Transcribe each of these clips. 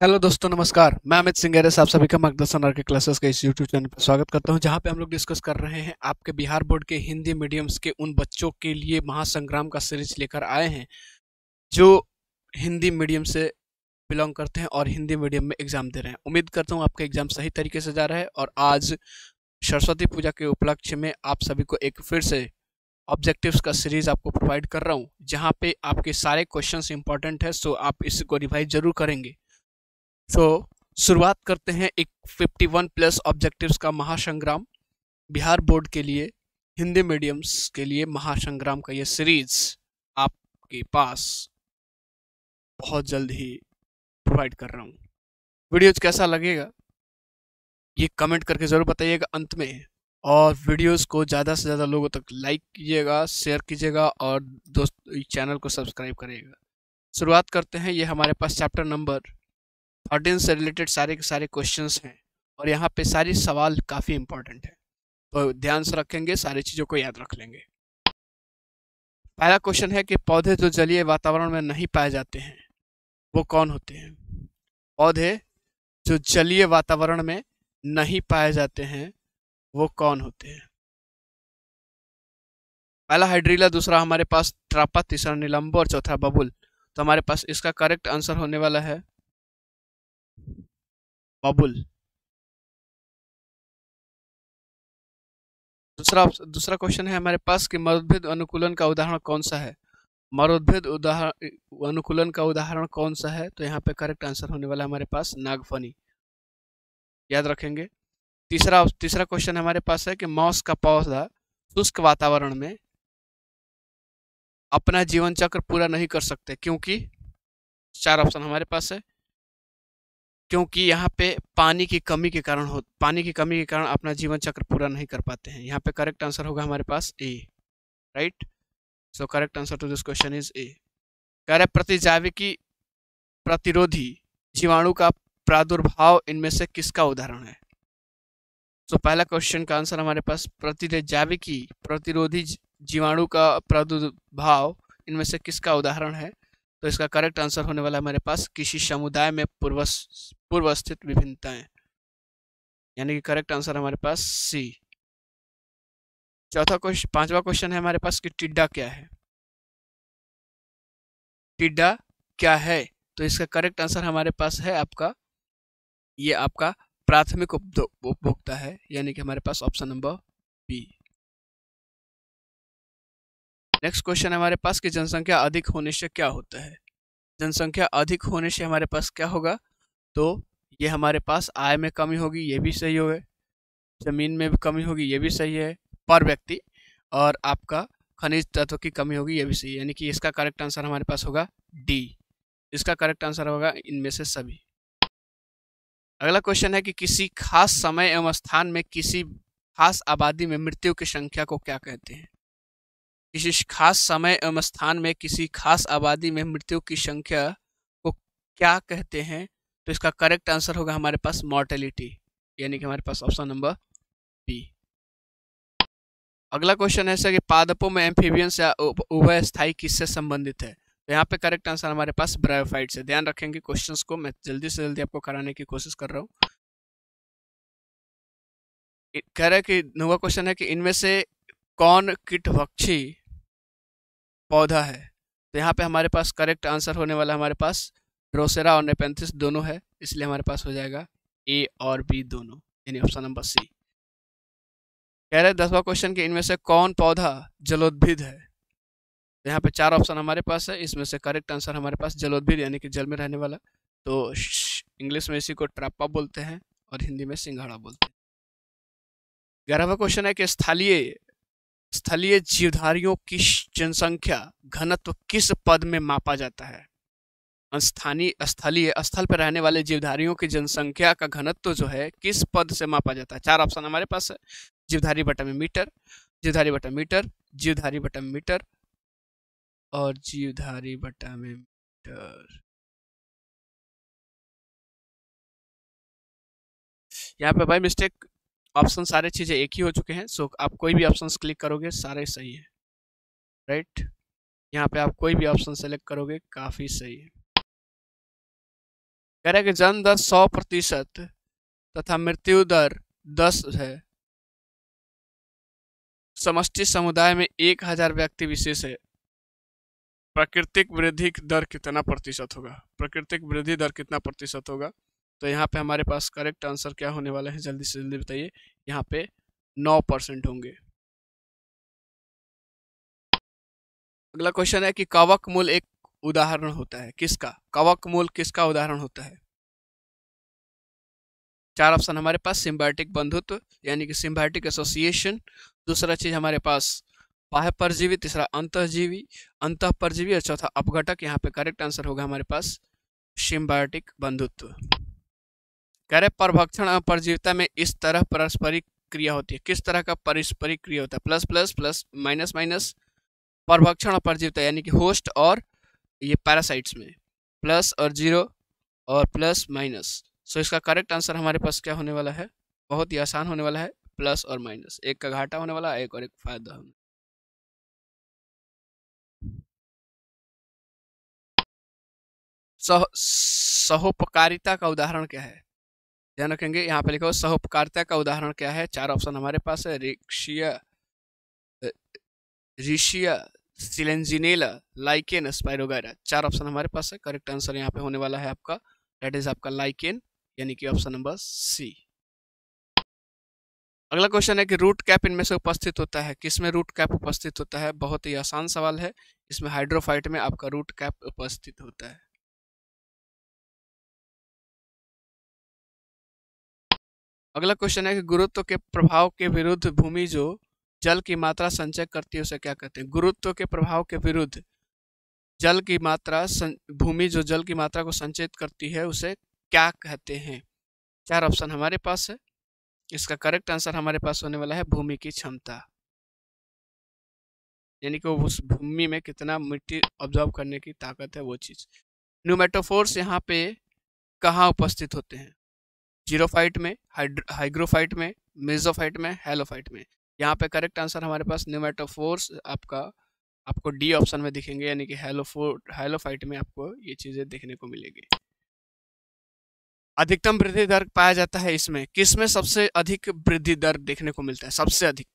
Hello दोस्तों, नमस्कार। मैं अमित सिंगेरस आप सभी का मार्गदर्शन आर के क्लासेस के इस यूट्यूब चैनल पर स्वागत करता हूँ, जहाँ पे हम लोग डिस्कस कर रहे हैं आपके बिहार बोर्ड के हिंदी मीडियम्स के उन बच्चों के लिए महासंग्राम का सीरीज़ लेकर आए हैं, जो हिंदी मीडियम से बिलोंग करते हैं और हिंदी मीडियम में एग्ज़ाम दे रहे हैं। उम्मीद करता हूँ आपका एग्ज़ाम सही तरीके से जा रहा है और आज सरस्वती पूजा के उपलक्ष्य में आप सभी को एक फिर से ऑब्जेक्टिव्स का सीरीज़ आपको प्रोवाइड कर रहा हूँ, जहाँ पे आपके सारे क्वेश्चंस इंपॉर्टेंट है सो आप इसको रिवाइज ज़रूर करेंगे। सो so, शुरुआत करते हैं एक 51 प्लस ऑब्जेक्टिव्स का महासंग्राम बिहार बोर्ड के लिए हिंदी मीडियम्स के लिए महासंग्राम का ये सीरीज़ आपके पास बहुत जल्द ही प्रोवाइड कर रहा हूँ। वीडियोज़ कैसा लगेगा? ये कमेंट करके ज़रूर बताइएगा अंत में। और वीडियोस को ज़्यादा से ज़्यादा लोगों तक लाइक कीजिएगा शेयर कीजिएगा और दोस्त चैनल को सब्सक्राइब करिएगा। शुरुआत करते हैं ये हमारे पास चैप्टर नंबर थर्टीन से रिलेटेड सारे के सारे क्वेश्चन हैं और यहाँ पे सारे सवाल काफ़ी इंपॉर्टेंट है। तो ध्यान से रखेंगे, सारी चीज़ों को याद रख लेंगे। पहला क्वेश्चन है कि पौधे जो जलीय वातावरण में नहीं पाए जाते हैं, वो कौन होते हैं? पौधे जो जलीय वातावरण में नहीं पाए जाते हैं, वो कौन होते हैं? पहला हाइड्रीला दूसरा हमारे पास ट्रापा तीसरा नीलम्बो और चौथा बबुल। तो हमारे पास इसका करेक्ट आंसर होने वाला है बबुल दूसरा दूसरा क्वेश्चन है हमारे पास कि मरुद्भिद अनुकूलन का उदाहरण कौन सा है? मरुद्भिद उदाहरण अनुकूलन का उदाहरण कौन सा है? तो यहाँ पे करेक्ट आंसर होने वाला हमारे पास नागफनी। याद रखेंगे। तीसरा तीसरा क्वेश्चन हमारे पास है कि मॉस का पौधा शुष्क वातावरण में अपना जीवन चक्र पूरा नहीं कर सकते, क्योंकि चार ऑप्शन हमारे पास है। क्योंकि यहाँ पे पानी की कमी के कारण हो, पानी की कमी के कारण अपना जीवन चक्र पूरा नहीं कर पाते हैं। यहाँ पे करेक्ट आंसर होगा हमारे पास A right so correct answer to this question is A कह रहे प्रतिजाविकी प्रतिरोधी जीवाणु का प्रादुर्भाव इनमें से किसका उदाहरण है? तो पहला क्वेश्चन का आंसर हमारे पास, प्रतिजाविकी प्रतिरोधी जीवाणु का प्रादुर्भाव इनमें से किसका उदाहरण है? तो इसका करेक्ट आंसर होने वाला है हमारे पास किसी समुदाय में पूर्व पूर्व स्थित विभिन्नताएँ। यानी कि करेक्ट आंसर हमारे पास सी चौथा क्वेश्चन पांचवा क्वेश्चन है हमारे पास कि टिड्डा क्या है? टिड्डा क्या है? तो इसका करेक्ट आंसर हमारे पास है आपका, ये आपका प्राथमिक उपभोक्ता है, यानी कि हमारे पास option number B next question हमारे पास कि जनसंख्या अधिक होने से क्या होता है? जनसंख्या अधिक होने से हमारे पास क्या होगा? तो ये हमारे पास आय में कमी होगी, ये भी सही होगा। ज़मीन में भी कमी होगी, ये भी सही है, पर व्यक्ति और आपका खनिज तत्व की कमी होगी, ये भी सही है। यानी कि इसका करेक्ट आंसर हमारे पास होगा डी इसका करेक्ट आंसर होगा इनमें से सभी। अगला क्वेश्चन है कि किसी खास समय एवं स्थान में किसी खास आबादी में मृत्यु की संख्या को क्या कहते हैं? किसी खास समय एवं स्थान में किसी खास आबादी में मृत्यु की संख्या को क्या कहते हैं? तो इसका करेक्ट आंसर होगा हमारे पास मॉर्टेलिटी यानी कि हमारे पास ऑप्शन नंबर बी अगला क्वेश्चन ऐसा कि पादपों में एम्फीबियंस या उभय स्थायी किससे संबंधित है? तो यहाँ पे करेक्ट आंसर हमारे पास ब्रायोफाइट से ध्यान रखेंगे क्वेश्चंस को, मैं जल्दी से जल्दी आपको कराने की कोशिश कर रहा हूँ। कह रहा है कि, नवा क्वेश्चन है कि इनमें से कौन कीटभक्षी पौधा है। तो यहाँ पे हमारे पास करेक्ट आंसर होने वाला हमारे पास ड्रोसेरा और नेपेंथिस दोनों है, इसलिए हमारे पास हो जाएगा ए और बी दोनों, यानी ऑप्शन नंबर सी कह रहे दसवा क्वेश्चन कि इनमें से कौन पौधा जलोद्भिद है? तो यहाँ पे चार ऑप्शन हमारे पास है, इसमें से करेक्ट आंसर हमारे पास जलोद्भिद, यानी कि जल में रहने वाला। तो इंग्लिश में इसी को ट्रापा बोलते हैं और हिंदी में सिंघाड़ा बोलते हैं। ग्यारहवा क्वेश्चन है कि स्थलीय स्थलीय जीवधारियों की जनसंख्या घनत्व किस पद में मापा जाता है? स्थानीय स्थलीय स्थल पर रहने वाले जीवधारियों की जनसंख्या का घनत्व जो है, किस पद से मापा जाता है? चार ऑप्शन हमारे पास है। जीवधारी बटा में मीटर, जीवधारी बटा मीटर, जीवधारी बटा मीटर और जीवधारी बटा में मीटर। यहाँ पे भाई मिस्टेक ऑप्शन सारे चीज़ें एक ही हो चुके हैं सो आप कोई भी ऑप्शन क्लिक करोगे, सारे सही है। राइट यहाँ पे आप कोई भी ऑप्शन सेलेक्ट करोगे, काफ़ी सही है। कह रहे हैं कि जन्म दर सौ प्रतिशत तथा मृत्यु दर दस है। समष्टि समुदाय में एक हज़ार व्यक्ति विशेष है। प्राकृतिक वृद्धि दर कितना प्रतिशत होगा? प्राकृतिक वृद्धि दर कितना प्रतिशत होगा? तो यहाँ पे हमारे पास करेक्ट आंसर क्या होने वाला है? जल्दी से जल्दी बताइए। यहाँ पे नौ परसेंट होंगे। अगला क्वेश्चन है कि कवक मूल एक उदाहरण होता है। किसका? कवक मूल किसका उदाहरण होता है? चार ऑप्शन हमारे पास सिम्बायोटिक बंधुत्व, यानी कि सिम्बायोटिक एसोसिएशन दूसरा चीज़ हमारे पास, बाह्य परजीवी, तीसरा अंतजीवी अंत परजीवी और चौथा अपघटक। यहाँ पे करेक्ट आंसर होगा हमारे पास सिम्बायोटिक बंधुत्व। कह रहे परभक्षण और परजीविता में इस तरह पारस्परिक क्रिया होती है। किस तरह का पारस्परिक क्रिया होता है? Plus plus plus, minus minus, परभक्षण और परजीविता यानी कि होस्ट और ये पैरासाइट्स में। प्लस और ज़ीरो और प्लस, माइनस। सो, इसका करेक्ट आंसर हमारे पास क्या होने वाला है? बहुत ही आसान होने वाला है। प्लस और माइनस। एक का घाटा होने वाला, एक और एक फ़ायदा होने सह, सहोपकारिता का उदाहरण क्या है? ध्यान रखेंगे, यहाँ पे लिखा सहोपकारिता का उदाहरण क्या है? चार ऑप्शन हमारे पास है Riccia Riccia Selaginella, lichen Spirogyra चार ऑप्शन हमारे पास है, करेक्ट आंसर यहाँ पे होने वाला है आपका। डेट इज़ आपका लाइकेन, यानी कि ऑप्शन नंबर सी। अगला क्वेश्चन है कि रूट कैप इनमें से उपस्थित होता है। किसमें रूट कैप उपस्थित होता है? बहुत ही आसान सवाल है। इसमें हाइड्रोफाइट में आपका रूट कैप उपस्थित होता है। अगला क्वेश्चन है कि गुरुत्व के प्रभाव के विरुद्ध भूमि जो जल की मात्रा संचय करती है, उसे क्या कहते हैं? गुरुत्व के प्रभाव के विरुद्ध जल की मात्रा भूमि जो जल की मात्रा को संचित करती है, उसे क्या कहते हैं? चार ऑप्शन हमारे पास है। इसका करेक्ट आंसर हमारे पास होने वाला है, भूमि की क्षमता। यानी कि उस भूमि में कितना मिट्टी ऑब्जॉर्व करने की ताकत है, वो चीज़। न्यूमेटोफोर्स यहाँ पे कहाँ उपस्थित होते हैं? जीरोफाइट में हाइग्रोफाइट में मेजोफाइट में, हेलोफाइट में। यहाँ पे करेक्ट आंसर हमारे पास न्यूमेटोफोर्स आपका, आपको डी ऑप्शन में दिखेंगे, यानी कि हेलोफोर हेलोफाइट में आपको ये चीज़ें देखने को मिलेगी। अधिकतम वृद्धि दर पाया जाता है इसमें। किसमें सबसे अधिक वृद्धि दर देखने को मिलता है? सबसे अधिक।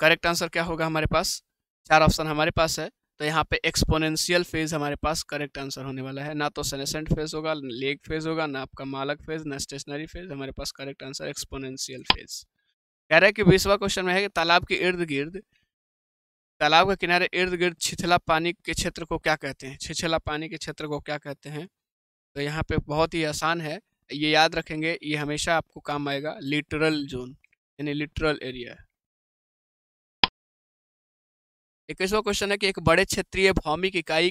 करेक्ट आंसर क्या होगा हमारे पास? चार ऑप्शन हमारे पास है। तो यहाँ पे एक्सपोनेंशियल फ़ेज़ हमारे पास करेक्ट आंसर होने वाला है। ना तो सेनेसेंट फ़ेज़ होगा लेग फ़ेज़ होगा, ना आपका मालक फ़ेज़ ना स्टेशनरी फ़ेज़ हमारे पास करेक्ट आंसर एक्सपोनेंशियल फ़ेज़ कह रहा है कि बीसवा क्वेश्चन में है कि तालाब के इर्द गिर्द, तालाब के किनारे इर्द गिर्द छिछला पानी के क्षेत्र को क्या कहते हैं? छिछला पानी के क्षेत्र को क्या कहते हैं? तो यहाँ पे बहुत ही आसान है। ये याद रखेंगे, ये हमेशा आपको काम आएगा लिटरल जोन यानी लिटरल एरिया इक्कीसवा क्वेश्चन है कि एक बड़े क्षेत्रीय भौमिक इकाई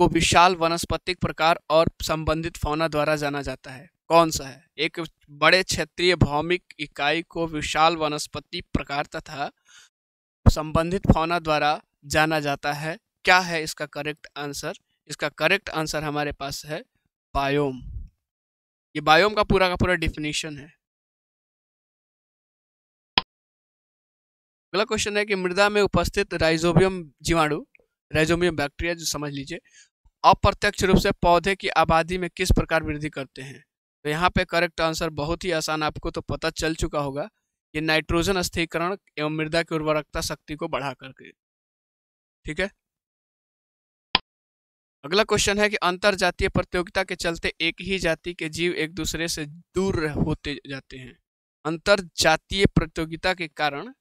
को विशाल वनस्पतिक प्रकार और संबंधित फौना द्वारा जाना जाता है। कौन सा है? एक बड़े क्षेत्रीय भौमिक इकाई को विशाल वनस्पति प्रकार तथा संबंधित फौना द्वारा जाना जाता है। क्या है इसका करेक्ट आंसर इसका करेक्ट आंसर हमारे पास है बायोम ये बायोम का पूरा का पूरा डिफिनेशन है। अगला क्वेश्चन है कि मृदा में उपस्थित राइजोबियम जीवाणु राइजोबियम बैक्टीरिया जो समझ लीजिए, अप्रत्यक्ष रूप से पौधे की आबादी में किस प्रकार वृद्धि करते हैं? तो यहाँ पे करेक्ट आंसर बहुत ही आसान आपको तो पता चल चुका होगा ये नाइट्रोजन स्थिरीकरण एवं मृदा की उर्वरकता शक्ति को बढ़ा करके। ठीक है? अगला क्वेश्चन है कि अंतर जातीय प्रतियोगिता के चलते एक ही जाति के जीव एक दूसरे से दूर होते जाते हैं। अंतर जातीय प्रतियोगिता के कारण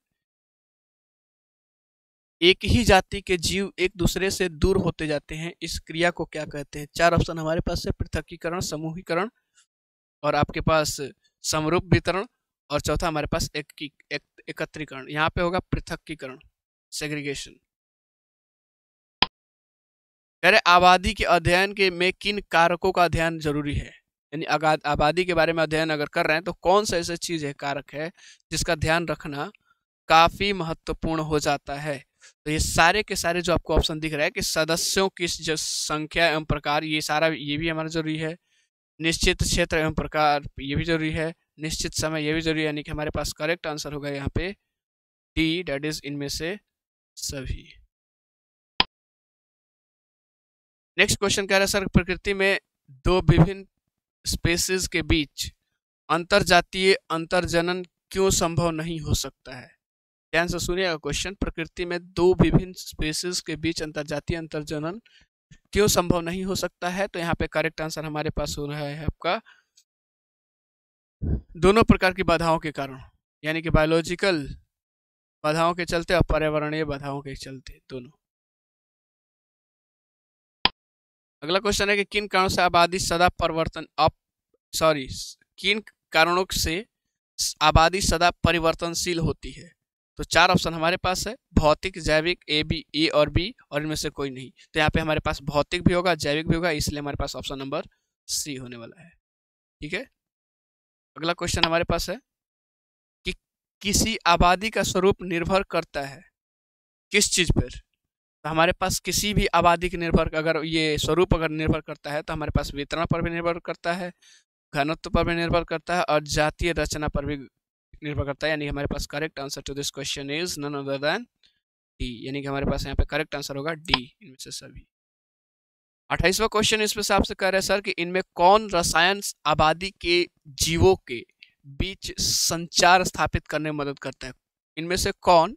एक ही जाति के जीव एक दूसरे से दूर होते जाते हैं। इस क्रिया को क्या कहते हैं? चार ऑप्शन हमारे पास है पृथकीकरण समूहीकरण और आपके पास समरूप वितरण और चौथा हमारे पास एक, एक, एकत्रीकरण। यहाँ पे होगा पृथकीकरण सेग्रीगेशन अरे आबादी के अध्ययन के में किन कारकों का अध्ययन ज़रूरी है? यानी आबादी के बारे में अध्ययन अगर कर रहे हैं तो कौन सा ऐसा चीज़ है कारक है जिसका ध्यान रखना काफ़ी महत्वपूर्ण हो जाता है? तो ये सारे के सारे जो आपको ऑप्शन दिख रहा है कि सदस्यों की जो संख्या एवं प्रकार, ये सारा, ये भी हमारा ज़रूरी है। निश्चित क्षेत्र एवं प्रकार, ये भी ज़रूरी है। निश्चित समय, ये भी ज़रूरी है, यानी कि हमारे पास करेक्ट आंसर होगा यहाँ पे। डी डेट इज़ इनमें से सभी। नेक्स्ट क्वेश्चन कह रहा है, सर, प्रकृति में दो विभिन्न स्पेसिस के बीच अंतरजातीय अंतर्जनन क्यों संभव नहीं हो सकता है? ध्यान से सुनिएगा क्वेश्चन प्रकृति में दो विभिन्न स्पेसिस के बीच अंतरजातीय अंतर्जनन क्यों संभव नहीं हो सकता है? तो यहाँ पे करेक्ट आंसर हमारे पास हो रहा है आपका। दोनों प्रकार की बाधाओं के कारण, यानी कि बायोलॉजिकल बाधाओं के चलते और पर्यावरणीय बाधाओं के चलते, दोनों। अगला क्वेश्चन है कि किन कारणों से आबादी सदा परिवर्तन अप सॉरी किन कारणों से आबादी सदा परिवर्तनशील होती है? तो चार ऑप्शन हमारे पास है, भौतिक, जैविक, ए, बी, ए और बी, और इनमें से कोई नहीं। तो यहाँ पे हमारे पास भौतिक भी होगा, जैविक भी होगा, इसलिए हमारे पास ऑप्शन नंबर सी होने वाला है। ठीक है? अगला क्वेश्चन हमारे पास है कि किसी आबादी का स्वरूप निर्भर करता है। किस चीज़ पर? तो हमारे पास किसी भी आबादी के निर्भर, अगर ये स्वरूप अगर निर्भर करता है तो हमारे पास वितरण पर भी निर्भर करता है, घनत्व पर भी निर्भर करता है, और जातीय रचना पर भी निर्भर करता है, यानी हमारे पास correct answer to this question is none other than D यानी कि हमारे पास यहाँ पे करेक्ट आंसर होगा डी इनमें से सभी। अट्ठाईसवा क्वेश्चन इसमें से आपसे कह रहे हैं, सर, कि इनमें कौन रसायन आबादी के जीवों के बीच संचार स्थापित करने में मदद करता है? इनमें से कौन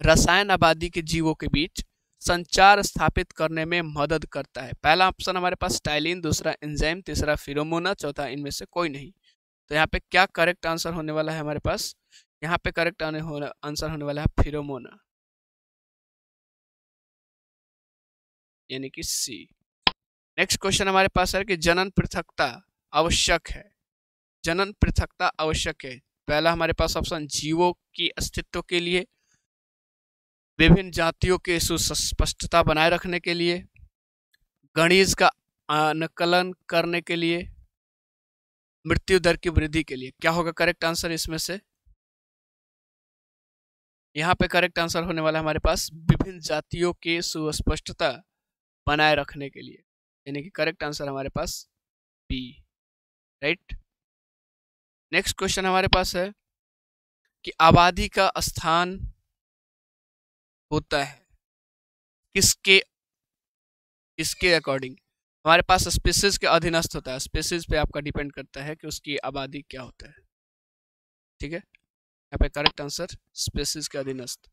रसायन आबादी के जीवों के बीच संचार स्थापित करने में मदद करता है? पहला ऑप्शन हमारे पास स्टाइलिन दूसरा इंजाइम तीसरा फिरोमोना चौथा इनमें से कोई नहीं। तो यहाँ पे क्या करेक्ट आंसर होने वाला है हमारे पास? यहाँ पे करेक्ट आंसर होने वाला है फिरोमोना यानी कि सी नेक्स्ट क्वेश्चन हमारे पास है कि जनन पृथकता आवश्यक है। जनन पृथकता आवश्यक है। पहला हमारे पास ऑप्शन जीवों की अस्तित्व के लिए, विभिन्न जातियों के सुस्पष्टता बनाए रखने के लिए गणित का अनुकलन करने के लिए मृत्यु दर की वृद्धि के लिए। क्या होगा करेक्ट आंसर इसमें से? यहाँ पे करेक्ट आंसर होने वाला हमारे पास विभिन्न जातियों के सुस्पष्टता बनाए रखने के लिए। यानी कि करेक्ट आंसर हमारे पास बी राइट नेक्स्ट क्वेश्चन हमारे पास है कि आबादी का स्थान होता है किसके किसके अकॉर्डिंग हमारे पास स्पेसिस के अधीनस्थ होता है। स्पेसिस पे आपका डिपेंड करता है कि उसकी आबादी क्या होता है। ठीक है? यहाँ पे करेक्ट आंसर स्पेसिस के अधीनस्थ।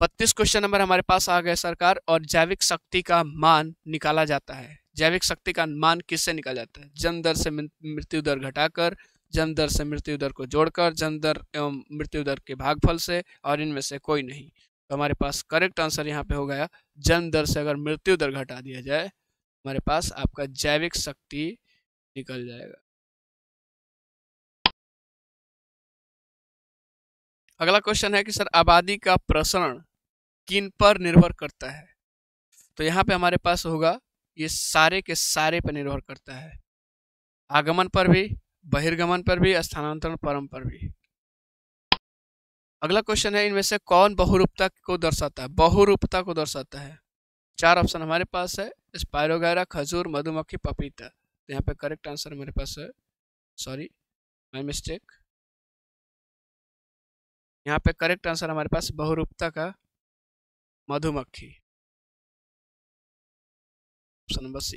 बत्तीस क्वेश्चन नंबर हमारे पास आ गए सरकार, और जैविक शक्ति का मान निकाला जाता है। जैविक शक्ति का मान किससे निकाला जाता है? जन्म दर से मृत्यु दर घटाकर जन्म दर से मृत्यु दर को जोड़कर जन्म दर एवं मृत्यु दर के भागफल से, और इनमें से कोई नहीं। तो हमारे पास करेक्ट आंसर यहाँ पे हो गया। जन्म दर से अगर मृत्यु दर घटा दिया जाए हमारे पास आपका जैविक शक्ति निकल जाएगा। अगला क्वेश्चन है कि सर आबादी का प्रसरण किन पर निर्भर करता है? तो यहाँ पे हमारे पास होगा, ये सारे के सारे पर निर्भर करता है। आगमन पर भी, बहिर्गमन पर भी, स्थानांतरण परम पर भी। अगला क्वेश्चन है, इनमें से कौन बहुरूपता को दर्शाता है? बहुरूपता को दर्शाता है। चार ऑप्शन हमारे पास है स्पायरोगैरा खजूर मधुमक्खी पपीता तो यहाँ पे करेक्ट आंसर मेरे पास है। सॉरी माई मिस्टेक यहाँ पे करेक्ट आंसर हमारे पास बहुरूपता का मधुमक्खी। ऑप्शन नंबर सी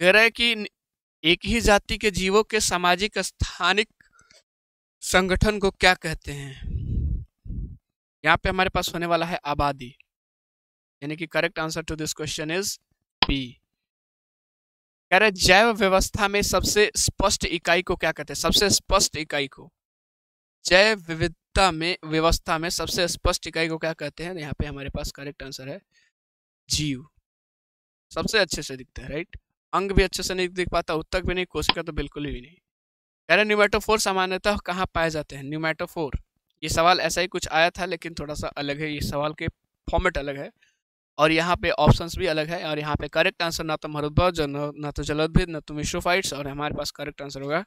कह रहा कि एक ही जाति के जीवों के सामाजिक, स्थानिक संगठन को क्या कहते हैं? यहाँ पे हमारे पास होने वाला है आबादी। यानी कि correct answer to this question is B कह रहे जैव व्यवस्था में सबसे स्पष्ट इकाई को क्या कहते हैं? सबसे स्पष्ट इकाई को। जैव विविधता में, व्यवस्था में सबसे स्पष्ट इकाई को क्या कहते हैं? यहाँ पे हमारे पास करेक्ट आंसर है, जीव। सबसे अच्छे से दिखता है राइट अंग भी अच्छे से नहीं दिख पाता, उत्तक भी नहीं, कोशिका तो बिल्कुल भी नहीं। कह रहे न्यूमेटोफोर सामान्यतः कहाँ पाए जाते हैं? न्यूमेटोफोर ये सवाल ऐसा ही कुछ आया था, लेकिन थोड़ा सा अलग है, ये सवाल के फॉर्मेट अलग है। और यहाँ पे ऑप्शंस भी अलग है और यहाँ पे करेक्ट आंसर ना तो मरुद्भव न तो जलोद्भिद, न तो मिश्रोफाइट्स और हमारे पास करेक्ट आंसर होगा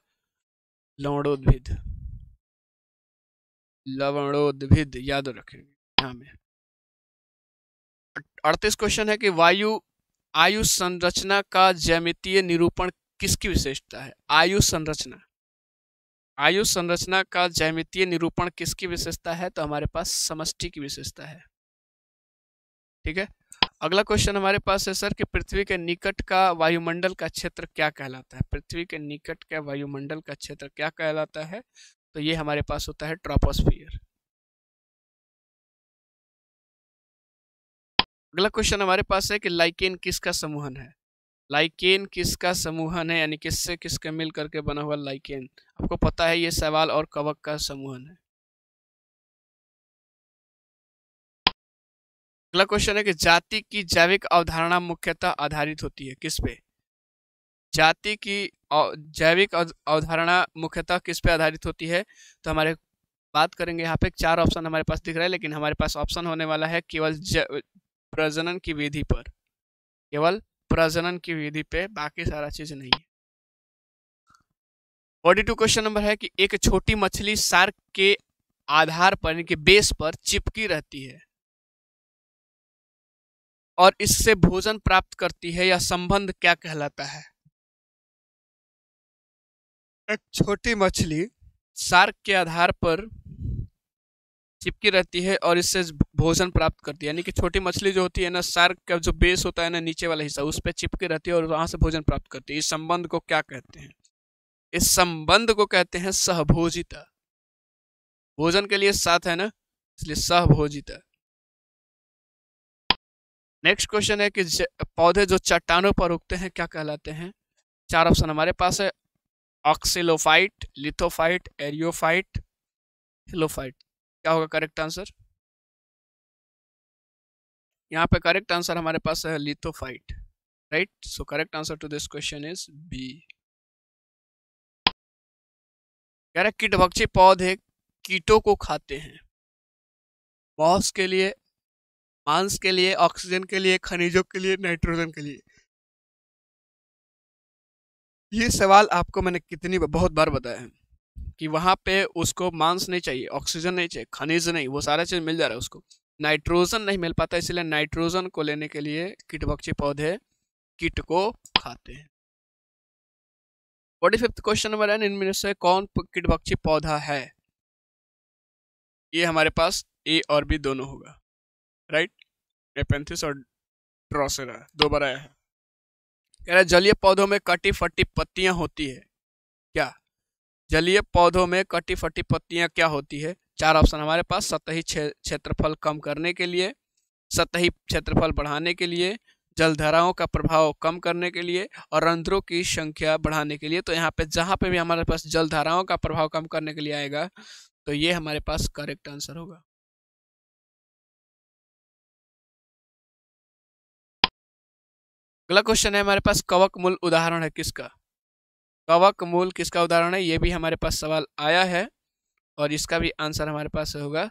लवणोद्भिद। लवणोद्भिद याद रखेंगे यहाँ में। अड़तीस क्वेश्चन है कि वायु, आयु संरचना का ज्यामितीय निरूपण किसकी विशेषता है? आयु संरचना। आयु संरचना का ज्यामितीय निरूपण किसकी विशेषता है? तो हमारे पास समष्टि की विशेषता है। ठीक है? अगला क्वेश्चन हमारे पास है सर कि पृथ्वी के निकट का वायुमंडल का क्षेत्र क्या कहलाता है? पृथ्वी के निकट का वायुमंडल का क्षेत्र क्या कहलाता है? तो ये हमारे पास होता है ट्रोपोस्फियर अगला क्वेश्चन हमारे पास है कि लाइकेन किसका समूहन है? लाइकेन किसका समूहन है? यानी किससे किसके मिल करके बना हुआ लाइकेन आपको पता है ये सवाल और कवक का समूहन है। अगला क्वेश्चन है कि जाति की जैविक अवधारणा मुख्यतः आधारित होती है, किस पे? जाति की जैविक अवधारणा मुख्यतः किस पे आधारित होती है? तो हमारे बात करेंगे यहाँ पे, चार ऑप्शन हमारे पास दिख रहा है, लेकिन हमारे पास ऑप्शन होने वाला है केवल प्रजनन की विधि पर। केवल प्रजनन की विधि पे, बाकी सारा चीज़ नहीं है। फोर्टी टू क्वेश्चन नंबर है कि एक छोटी मछली सार्क के आधार पर, यानी कि बेस पर चिपकी रहती है। और इससे भोजन प्राप्त करती है या संबंध क्या कहलाता है? एक छोटी मछली। सार्क के आधार पर चिपकी रहती है और इससे भोजन प्राप्त करती है। यानी कि छोटी मछली जो होती है ना सार्क का जो बेस होता है ना नीचे वाला हिस्सा उस पर चिपकी रहती है और वहाँ से भोजन प्राप्त करती है। इस संबंध को क्या कहते हैं? इस संबंध को कहते हैं सहभोजिता। भोजन के लिए साथ है ना इसलिए सहभोजिता। नेक्स्ट क्वेश्चन है कि पौधे जो चट्टानों पर उगते हैं, क्या कहलाते हैं? चार ऑप्शन हमारे पास है। ऑक्सिलोफाइट, लिथोफाइट, एरियोफाइट, हिलोफाइट। क्या होगा करेक्ट आंसर यहाँ पे करेक्ट आंसर हमारे पास है lithophyte right so correct answer to this question is B कह कीटभक्षी पौधे कीटों को खाते हैं। मॉस के लिए मांस के लिए, ऑक्सीजन के लिए, खनिजों के लिए, नाइट्रोजन के लिए। ये सवाल आपको मैंने कितनी बहुत बार बताया है कि वहाँ पे उसको मांस नहीं चाहिए, ऑक्सीजन नहीं चाहिए, खनिज नहीं, वो सारा चीज़ मिल जा रहा है उसको। नाइट्रोजन नहीं मिल पाता, इसलिए नाइट्रोजन को लेने के लिए कीटभक्षी पौधे कीट को खाते हैं। फोर्टी फिफ्थ क्वेश्चन नंबर है, इनमें से कौन कीटभक्षी पौधा है? ये हमारे पास ए और बी दोनों होगा। राइट? एपेंथिस और ड्रॉसेरा दो बार आया है। कह रहा है, जलीय पौधों में कटी फटी पत्तियाँ होती है। क्या? जलीय पौधों में कटी फटी पत्तियाँ क्या होती है? चार ऑप्शन हमारे पास, सतही क्षेत्रफल कम करने के लिए, सतही क्षेत्रफल बढ़ाने के लिए, जलधाराओं का प्रभाव कम करने के लिए और रंध्रों की संख्या बढ़ाने के लिए। तो यहाँ पे, जहाँ पे भी हमारे पास जलधाराओं का प्रभाव कम करने के लिए आएगा तो ये हमारे पास करेक्ट आंसर होगा। अगला क्वेश्चन है हमारे पास कवक मूल उदाहरण है किसका? कवक मूल किसका उदाहरण है? ये भी हमारे पास सवाल आया है और इसका भी आंसर हमारे पास होगा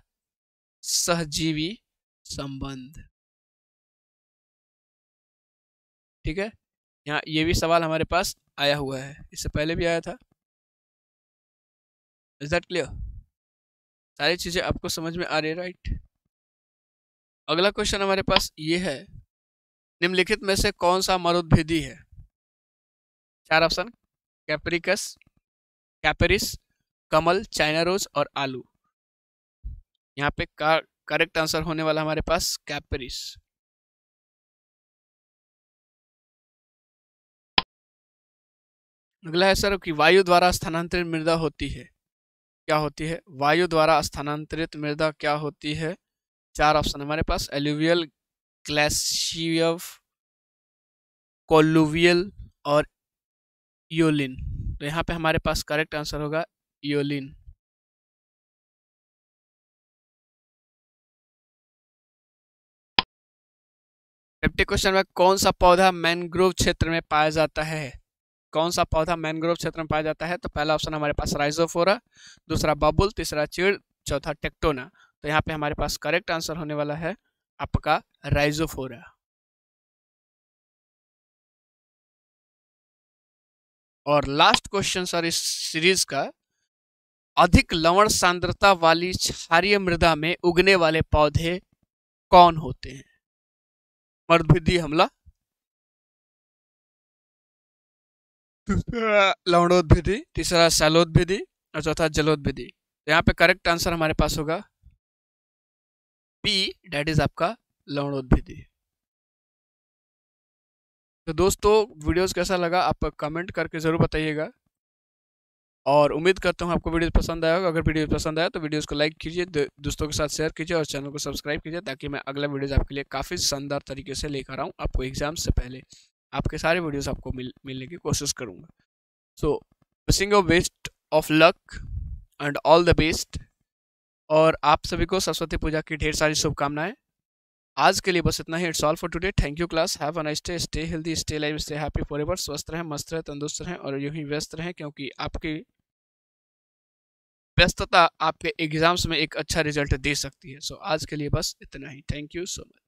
सहजीवी संबंध। ठीक है? यहाँ ये भी सवाल हमारे पास आया हुआ है। इससे पहले भी आया था। इज़ दैट क्लियर सारी चीज़ें आपको समझ में आ रही है राइट अगला क्वेश्चन हमारे पास ये है निम्नलिखित में से कौन सा मरुद्भेदी है? चार ऑप्शन, कैप्रिकस, कैपरिस, कमल चाइना रोज और आलू। यहाँ पे करेक्ट आंसर होने वाला हमारे पास कैपरिस। अगला है सर कि वायु द्वारा स्थानांतरित मृदा होती है। क्या होती है? वायु द्वारा स्थानांतरित मृदा क्या होती है? चार ऑप्शन हमारे पास, एल्यूवियल ग्लेशियव कोलुवियल और योलिन तो यहाँ पे हमारे पास करेक्ट आंसर होगा योलिन फिफ्टी क्वेश्चन में कौन सा पौधा मैनग्रोव क्षेत्र में पाया जाता है? कौन सा पौधा मैनग्रोव क्षेत्र में पाया जाता है? तो पहला ऑप्शन हमारे पास राइजोफोरा दूसरा बबुल तीसरा चिड़, चौथा टेक्टोना तो यहाँ पे हमारे पास करेक्ट आंसर होने वाला है आपका राइजोफोरा और लास्ट क्वेश्चन सर इस सीरीज़ का, अधिक लवण सांद्रता वाली क्षारीय मृदा में उगने वाले पौधे कौन होते हैं? मर्दभिदी हमला। दूसरा लवणोद्भिदी, तीसरा सैलोद्भिदी, और चौथा जलोद्भिदी। तो यहाँ पे करेक्ट आंसर हमारे पास होगा। पी डेट इज़ आपका लवणोद्भिदी तो दोस्तों वीडियोस कैसा लगा आप कमेंट करके ज़रूर बताइएगा। और उम्मीद करता हूँ आपको वीडियो पसंद आया होगा। अगर वीडियो पसंद आया तो वीडियोस को लाइक कीजिए दोस्तों के साथ शेयर कीजिए और चैनल को सब्सक्राइब कीजिए ताकि मैं अगला वीडियोस आपके लिए काफ़ी शानदार तरीके से लेकर आऊँ आपको एग्ज़ाम से पहले। आपके सारे वीडियोस आपको मिल, मिलने की कोशिश करूँगा। So wishing a best of luck and all the best और आप सभी को सरस्वती पूजा की ढेर सारी शुभकामनाएँ। आज के लिए बस इतना ही। It's all for today thank you class have a stay stay healthy stay life stay happy forever स्वस्थ रहें मस्त रहें तंदुरुस्त रहें और यूँ ही व्यस्त रहें क्योंकि आपकी व्यस्तता आपके एग्ज़ाम्स में एक अच्छा रिज़ल्ट दे सकती है। सो so, आज के लिए बस इतना ही। Thank you so much